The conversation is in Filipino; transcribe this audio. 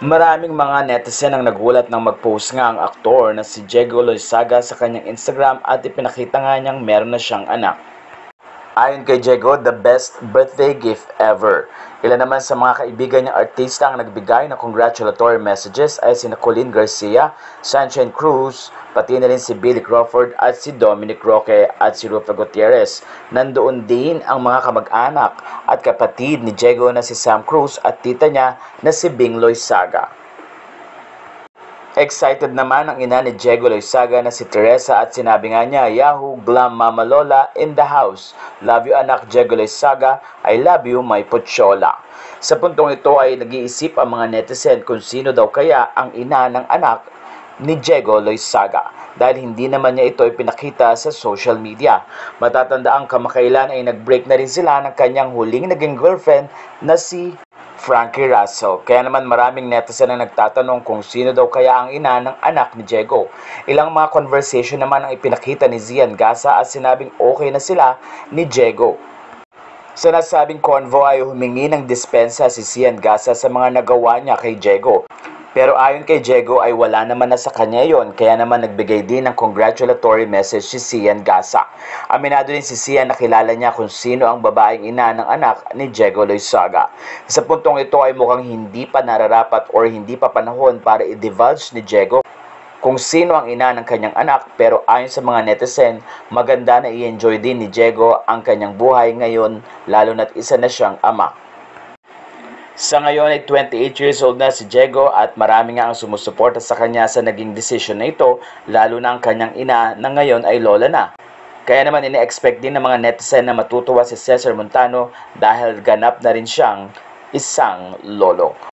Maraming mga netizen ang nagulat nang mag-post nga ang aktor na si Diego Loizaga sa kanyang Instagram at ipinakita nga niyang meron na siyang anak. Ayon kay Diego, the best birthday gift ever. Ilan naman sa mga kaibigan niyang artista ang nagbigay ng congratulatory messages ay sina Colleen Garcia, Sunshine Cruz, pati na rin si Billy Crawford at si Dominic Roque at si Rufa Gutierrez. Nandoon din ang mga kamag-anak at kapatid ni Diego na si Sam Cruz at tita niya na si Bing Loizaga. Excited naman ang ina ni Diego Loizaga na si Teresa at sinabi nga niya, Yahoo, Glam Mama Lola in the house. Love you anak Diego Loizaga, I love you my Pochola. Sa puntong ito ay nag-iisip ang mga netizen kung sino daw kaya ang ina ng anak ni Diego Loizaga dahil hindi naman niya ito ipinakita sa social media. Matatanda ang kamakailan ay nag-break na rin sila ng kanyang huling naging girlfriend na si Frankie Russell. Kaya naman maraming netizen ang nagtatanong kung sino daw kaya ang ina ng anak ni Diego. Ilang mga conversation naman ang ipinakita ni Zian Gaza at sinabing okay na sila ni Diego. Sa nasabing convo ay humingi ng dispensa si Zian Gaza sa mga nagawa niya kay Diego. Pero ayon kay Diego ay wala naman na sa kanya yon kaya naman nagbigay din ng congratulatory message si Sian Gasa. Aminado din si Sian na kilala niya kung sino ang babaeng ina ng anak ni Diego Loizaga. Sa puntong ito ay mukhang hindi pa nararapat or hindi pa panahon para i-divulge ni Diego kung sino ang ina ng kanyang anak pero ayon sa mga netizen, maganda na i-enjoy din ni Diego ang kanyang buhay ngayon lalo na't isa na siyang ama. Sa ngayon ay 28 years old na si Diego at marami nga ang sumusuporta sa kanya sa naging desisyon na ito, lalo na ang kanyang ina na ngayon ay lola na. Kaya naman ini-expect din ng mga netizen na matutuwa si Cesar Montano dahil ganap na rin siyang isang lolo.